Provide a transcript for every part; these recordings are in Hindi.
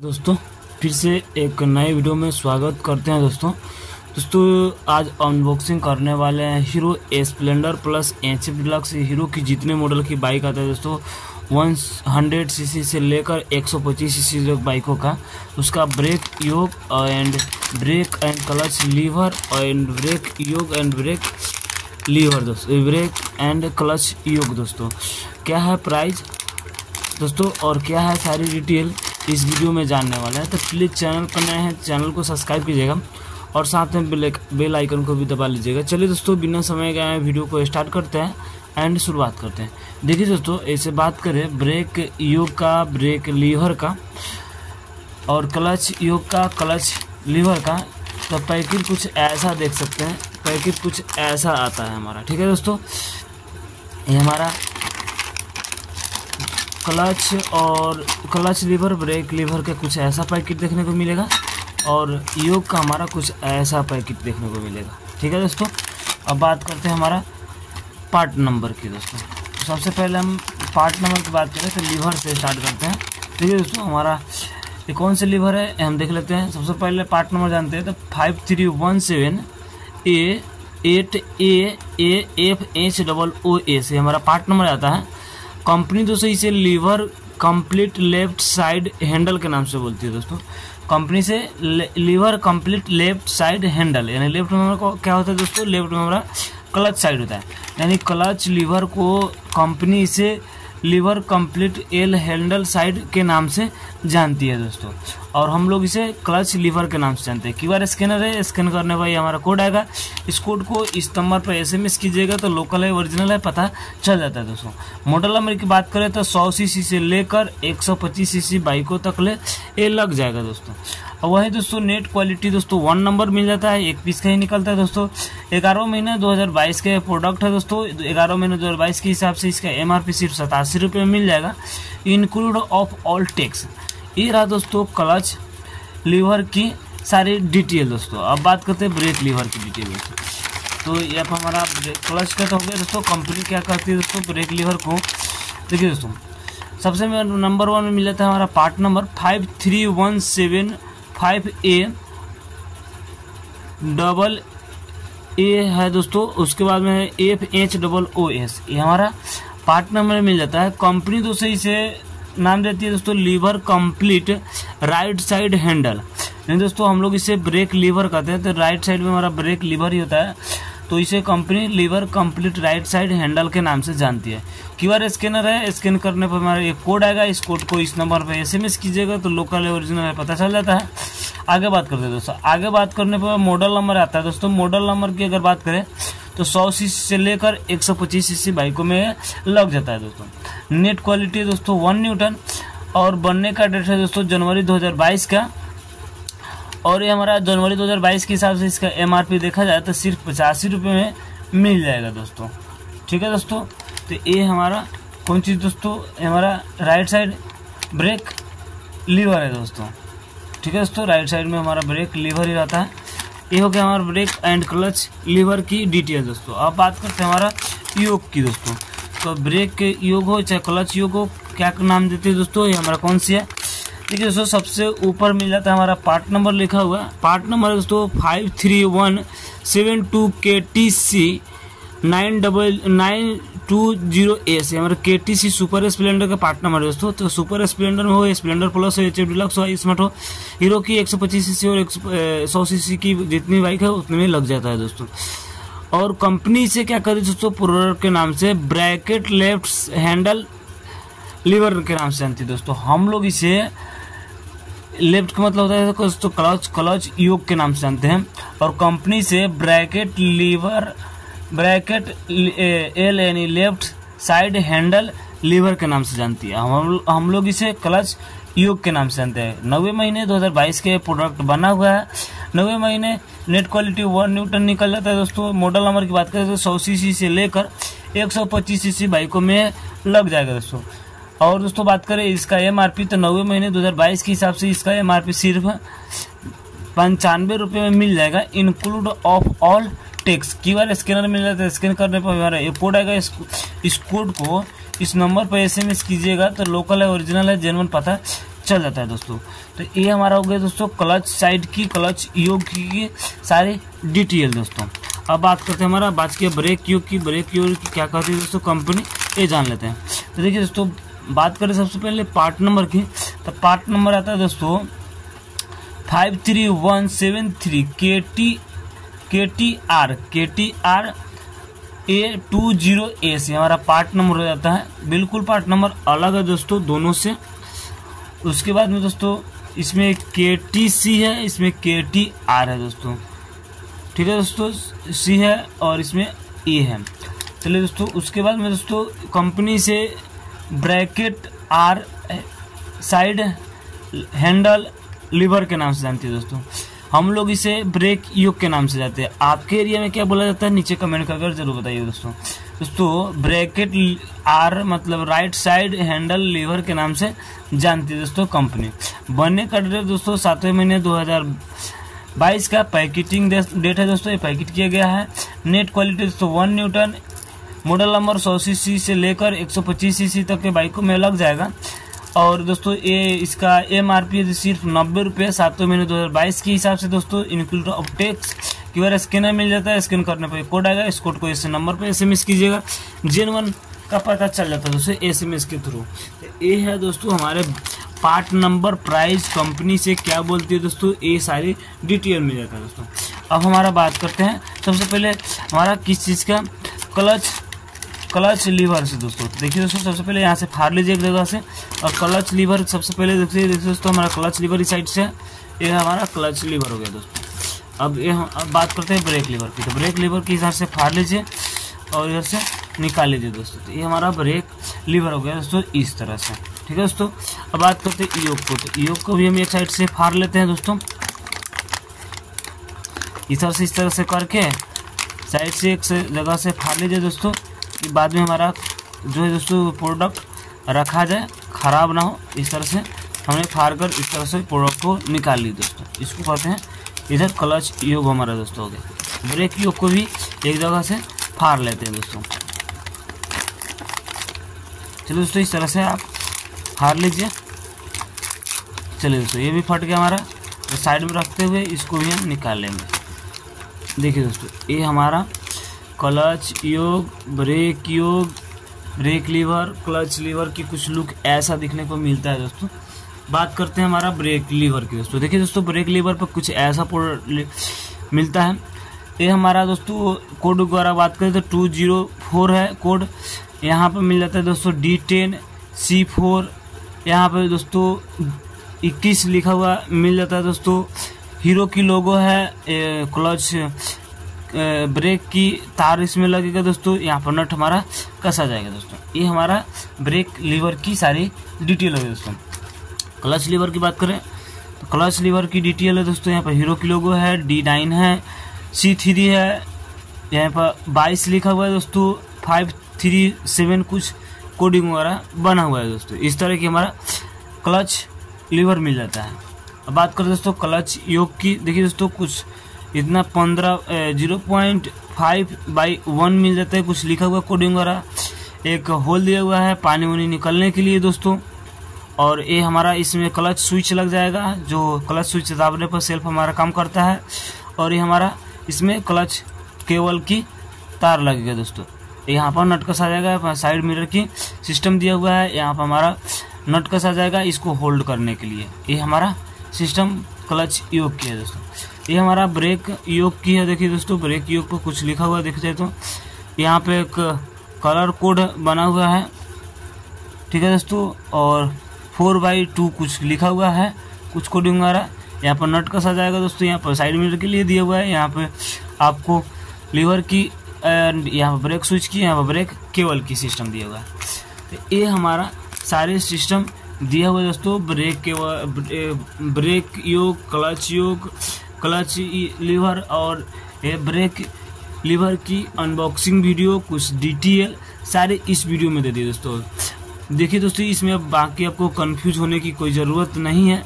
दोस्तों, फिर से एक नए वीडियो में स्वागत करते हैं दोस्तों। दोस्तों, आज अनबॉक्सिंग करने वाले हैं Hero Splendor plus H F Deluxe Hero की जितने मॉडल की बाइक आता है दोस्तों वन हंड्रेड सी से लेकर एक सौ पच्चीस सी सी बाइकों का। उसका brake yoke and brake and clutch lever and brake yoke and brake lever दोस्तों ब्रेक एंड क्लच योग दोस्तों। क्या है प्राइस दोस्तों, और क्या है सारी डिटेल इस वीडियो में जानने वाले हैं। तो प्लीज़ चैनल पर नए हैं चैनल को सब्सक्राइब कीजिएगा और साथ में बेल बेल आइकन को भी दबा लीजिएगा। चलिए दोस्तों, बिना समय गए वीडियो को स्टार्ट करते हैं एंड शुरुआत करते हैं। देखिए दोस्तों, ऐसे बात करें ब्रेक योग का ब्रेक लीवर का और क्लच योग का क्लच लीवर का तो पैकेट कुछ ऐसा देख सकते हैं, पैकेट कुछ ऐसा आता है हमारा। ठीक है दोस्तों? ये हमारा क्लच और क्लच लीवर, ब्रेक लीवर का कुछ ऐसा पैकेट देखने को मिलेगा और योग का हमारा कुछ ऐसा पैकेट देखने को मिलेगा। ठीक है दोस्तों? अब बात करते हैं हमारा पार्ट नंबर की दोस्तों। तो सबसे पहले हम पार्ट नंबर की बात करें तो लीवर से स्टार्ट करते हैं। ठीक है दोस्तों, हमारा ये कौन से लीवर है हम देख लेते हैं। सबसे पहले पार्ट नंबर जानते हैं तो five three one seven A eight A A F H double O A से हमारा पार्ट नंबर आता है। कंपनी दोस्तों इसे lever complete left side handle के नाम से बोलती है दोस्तों। कंपनी से lever complete left side handle, यानी लेफ़्ट में हमारा क्या होता है दोस्तों? लेफ़्ट में हमारा क्लच साइड होता है। यानी क्लच लीवर को कंपनी से lever complete L handle side के नाम से जानती है दोस्तों। और हम लोग इसे क्लच लीवर के नाम से जानते हैं। क्यू आर स्कैनर है स्कैन करने पर हमारा कोड आएगा। इस कोड को इस नंबर पर एस एम एस कीजिएगा तो लोकल है ओरिजिनल है, पता चल जाता है दोस्तों। मॉडल नंबर की बात करें तो सौ सी से लेकर एक सौ बाइकों तक ले, ये लग जाएगा दोस्तों। और वही दोस्तों नेट क्वालिटी दोस्तों वन नंबर मिल जाता है, एक पीस का ही निकलता है दोस्तों। ग्यारह महीने 2022 के प्रोडक्ट है दोस्तों ग्यारह महीने 2022 के हिसाब से इसका एम आर पी सिर्फ़ सतासी रुपये मिल जाएगा। इंक्लूड ऑफ़ ऑल टैक्स ये रहा दोस्तों क्लच लीवर की सारी डिटेल दोस्तों। अब बात करते हैं ब्रेक लीवर की डिटेल दोस्तों तो ये हमारा क्लच का तो हो गया दोस्तों। कंपनी क्या करती है दोस्तों ब्रेक लीवर को? देखिए दोस्तों, सबसे नंबर वन में मिल जाता है हमारा part number five three one seven five A double A है दोस्तों। उसके बाद में F H double O S ये हमारा पार्ट नंबर मिल जाता है कंपनी दोस्तों इसे नाम देती है दोस्तों lever complete right side handle. नहीं दोस्तों, हम लोग इसे ब्रेक लीवर कहते हैं तो राइट साइड में हमारा ब्रेक लीवर ही होता है। तो इसे company lever complete right side handle के नाम से जानती है। क्यू आर स्कैनर है, स्कैन करने पर हमारा एक कोड आएगा, इस कोड को इस नंबर पर एसएमएस कीजिएगा तो लोकल ओरिजिनल है, पता चल जाता है। आगे बात करते हैं दोस्तों, आगे बात करने पर मॉडल नंबर आता है दोस्तों। मॉडल नंबर की अगर बात करें तो सौ सी से लेकर 125 सीसी बाइकों में लग जाता है दोस्तों। नेट क्वालिटी दोस्तों, वन न्यूटन, और बनने का डेट है दोस्तों जनवरी 2022 का। और ये हमारा जनवरी 2022 के हिसाब से इसका एमआरपी देखा जाए तो सिर्फ़ पचासी रुपये में मिल जाएगा दोस्तों। ठीक है दोस्तों? तो ये हमारा कौन चीज़ दोस्तों? हमारा राइट साइड ब्रेक लीवर है दोस्तों। ठीक है दोस्तों? राइट साइड में हमारा ब्रेक लीवर ही रहता है। ये हो गया हमारा ब्रेक एंड क्लच लीवर की डिटेल दोस्तों। अब बात करते हैं हमारा योग की दोस्तों। तो ब्रेक योग हो चाहे क्लच योग हो क्या नाम देते हैं दोस्तों, ये हमारा कौन सी है? देखिए दोस्तों, सबसे ऊपर मिल जाता है हमारा पार्ट नंबर लिखा हुआ है। पार्ट नंबर दोस्तों five three one seven two K T C nine double nine two zero A से हमारे K T C super Splendor का पार्ट नंबर है दोस्तों। तो सुपर स्प्लेंडर में हो स्प्लेंडर प्लस हो एच एफ़ डिलक्स हो स्मार्ट हो हीरो की एक सौ पच्चीस सी और एक सौ सी सी की जितनी बाइक है, उतने में लग जाता है दोस्तों। और कंपनी से क्या करी दोस्तों प्रोडक्ट के नाम से ब्रैकेट लेफ़्ट हैंडल लीवर के नाम से जानती दोस्तों। हम लोग इसे लेफ़्ट का मतलब होता है दोस्तों क्लच क्लच योग के नाम से जानते हैं। और कंपनी से ब्रैकेट लीवर, ब्रैकेट एल, यानी लेफ़्ट साइड हैंडल लीवर के नाम से जानती है। हम हम लोग इसे क्लच योग के नाम से जानते हैं। नवे महीने 2022 के प्रोडक्ट बना हुआ है। नवे महीने नेट क्वालिटी वन न्यूटन निकल जाता है दोस्तों। मॉडल नंबर की बात करें तो सौ सी से लेकर एक सौ पच्चीस सी बाइकों में लग जाएगा दोस्तों। और दोस्तों बात करें इसका एमआरपी तो नवे महीने 2022 के हिसाब से इसका एमआरपी सिर्फ़ पंचानवे रुपये में मिल जाएगा include of all tax Q R scanner मिल जाता है। स्कैन करने पर हमारा ये कोड आएगा। इस, इस कोड को इस नंबर पर एस एम एस कीजिएगा तो लोकल है ओरिजिनल है जेनवन पता चल जाता है दोस्तों। तो ये हमारा हो गया दोस्तों क्लच साइड की क्लच योग की सारे डिटेल दोस्तों। अब बात करते हैं हमारा, बात किया ब्रेक योग की ब्रेक योग की क्या कहती है दोस्तों कंपनी ये जान लेते हैं। तो देखिए दोस्तों, बात करें सबसे पहले पार्ट नंबर की तो पार्ट नंबर आता है दोस्तों five three one seven three K T K T R K T R A two zero A से हमारा पार्ट नंबर हो जाता है। बिल्कुल पार्ट नंबर अलग है दोस्तों, दोनों से। उसके बाद में दोस्तों, इसमें के टी सी है, इसमें के टी आर है दोस्तों। ठीक है दोस्तों सी है और इसमें ए है। चलिए दोस्तों, उसके बाद में दोस्तों कंपनी से bracket R side handle lever के नाम से जानती है दोस्तों। हम लोग इसे ब्रेक योग के नाम से जाते हैं। आपके एरिया में क्या बोला जाता है? नीचे कमेंट कर ज़रूर बताइए दोस्तों। दोस्तों ब्रैकेट आर मतलब राइट साइड हैंडल लीवर के नाम से जानती है दोस्तों कंपनी बनने का डेट दोस्तों, सातवें महीने 2022 का पैकेटिंग डेट है दोस्तों, ये पैकेट किया गया है। नेट क्वालिटी दोस्तों वन न्यूटन मॉडल नंबर सौ सी से लेकर एक सौ सी तक के बाइकों में लग जाएगा। और दोस्तों, ये इसका एम आर पी सिर्फ़ नब्बे रुपये सातवें महीने दो हज़ार बाईस के हिसाब से दोस्तों इंक्लूड ऑफ़ टैक्स की बार स्कैनर मिल जाता है। स्कैन करने पर कोड आएगा। इस कोड को इस नंबर पर एस एम एस कीजिएगा। जेन वन का पता चल जाता है दोस्तों एस एम एस के थ्रू तो ये है दोस्तों हमारे पार्ट नंबर प्राइस कंपनी से क्या बोलती है दोस्तों, ये सारी डिटेल मिल जाता है दोस्तों। अब हमारा बात करते हैं। सबसे पहले हमारा किस चीज़ का क्लच क्लच लीवर से दोस्तों। देखिए दोस्तों, सबसे पहले यहाँ से फाड़ लीजिए एक जगह से। और क्लच लीवर सबसे पहले देखिए देखिए दोस्तों, हमारा क्लच लीवर इस साइड से। ये हमारा क्लच लीवर हो गया दोस्तों। अब ये हम, अब बात करते हैं ब्रेक लीवर की। तो ब्रेक लीवर की इधर से फाड़ लीजिए और इधर से निकाल लीजिए दोस्तों। तो ये हमारा ब्रेक लीवर हो गया दोस्तों, इस तरह से। ठीक है दोस्तों, अब बात करते हैं योग को। तो योग को भी हम एक साइड से फाड़ लेते हैं दोस्तों। इधर से इस तरह से करके साइड से एक जगह से फाड़ लीजिए दोस्तों। बाद में हमारा जो है दोस्तों प्रोडक्ट रखा जाए, ख़राब ना हो, इस तरह से हमने फाड़ कर इस तरह से प्रोडक्ट को निकाल ली दोस्तों। इसको कहते हैं इधर क्लच योग हमारा दोस्तों हो गया। ब्रेक योग को भी एक जगह से फाड़ लेते हैं दोस्तों। चलिए दोस्तों, इस तरह से आप फाड़ लीजिए। चलिए दोस्तों, ये भी फट गया हमारा। तो साइड में रखते हुए इसको भी हम निकाल लेंगे। देखिए दोस्तों, ये हमारा क्लच योग, ब्रेक योग, ब्रेक लीवर, क्लच लीवर की कुछ लुक ऐसा दिखने को मिलता है दोस्तों। बात करते हैं हमारा ब्रेक लीवर की दोस्तों। देखिए दोस्तों, ब्रेक लीवर पर कुछ ऐसा मिलता है। ये हमारा दोस्तों, कोड द्वारा बात करें तो टू ज़ीरो फोर है कोड। यहाँ पर मिल जाता है दोस्तों, डी टेन, सी फोर। यहाँ पर दोस्तों, इक्कीस लिखा हुआ मिल जाता है दोस्तों। हीरो की लोगो है क्लच ब्रेक की तार इसमें लगेगा दोस्तों। यहाँ पर नट हमारा कसा जाएगा दोस्तों। ये हमारा ब्रेक लीवर की सारी डिटेल है दोस्तों। क्लच लीवर की बात करें तो क्लच लीवर की डिटेल है दोस्तों। यहाँ पर हीरो की लोगो है डी नाइन है सी थ्री है। यहाँ पर बाईस लिखा हुआ है दोस्तों। फाइव थ्री सेवन कुछ कोडिंग वगैरह बना हुआ है दोस्तों। इस तरह की हमारा क्लच लीवर मिल जाता है। अब बात करें दोस्तों क्लच योग की। देखिए दोस्तों, कुछ इतना पंद्रह zero point five by one मिल जाता है, कुछ लिखा हुआ कोडिंग वगैरह एक होल दिया हुआ है, पानी वानी निकलने के लिए दोस्तों। और ये हमारा इसमें क्लच स्विच लग जाएगा, जो क्लच स्विच दाबने पर सेल्फ हमारा काम करता है। और ये हमारा इसमें क्लच केबल की तार लगेगा दोस्तों। यहाँ पर नट कसा जाएगा साइड मिरर की सिस्टम दिया हुआ है, यहाँ पर हमारा नट कसा जाएगा, इसको होल्ड करने के लिए। ये हमारा सिस्टम क्लच योग की है दोस्तों। ये हमारा ब्रेक योग की है। देखिए दोस्तों ब्रेक योग पर कुछ लिखा हुआ देख जाए तो यहाँ पे एक कलर कोड बना हुआ है। ठीक है दोस्तों, और फोर बाई टू कुछ लिखा हुआ है। कुछ कोडिंग वगैरह यहाँ पर नट कसा जाएगा दोस्तों। यहाँ पर साइड मिरर के लिए दिया हुआ है। यहाँ पे आपको लीवर की एंड यहाँ पर ब्रेक स्विच की, यहाँ पर ब्रेक केबल की सिस्टम दिया हुआ है। तो ये हमारा सारे सिस्टम दिया हुआ है दोस्तों। ब्रेक के brake yoke clutch yoke clutch lever और ब्रेक लीवर की अनबॉक्सिंग वीडियो कुछ डिटेल सारे इस वीडियो में दे दिए दोस्तों। देखिए दोस्तों, इसमें अब बाकी आपको कंफ्यूज होने की कोई ज़रूरत नहीं है।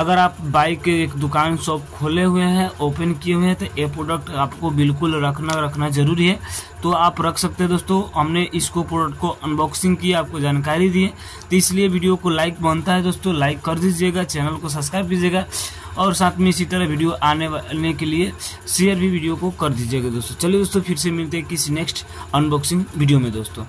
अगर आप बाइक के एक दुकान शॉप खोले हुए हैं ओपन किए हुए हैं तो ये प्रोडक्ट आपको बिल्कुल रखना रखना ज़रूरी है। तो आप रख सकते हैं दोस्तों। हमने इसको प्रोडक्ट को अनबॉक्सिंग किया आपको जानकारी दी है। तो इसलिए वीडियो को लाइक बनता है दोस्तों। लाइक कर दीजिएगा चैनल को सब्सक्राइब कीजिएगा। और साथ में इसी तरह वीडियो आने वाले के लिए शेयर भी वीडियो को कर दीजिएगा दोस्तों। चलिए दोस्तों, फिर से मिलते हैं किसी नेक्स्ट अनबॉक्सिंग वीडियो में दोस्तों।